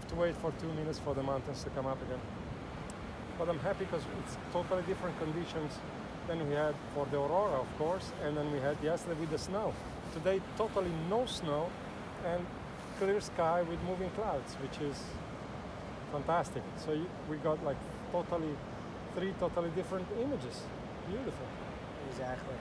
Have to wait for two minutes for the mountains to come up again. But I'm happy because it's totally different conditions than we had for the aurora, of course, and then we had yesterday with the snow. Today, totally no snow and clear sky with moving clouds, which is fantastic. So we got like totally three totally different images. Beautiful. Exactly.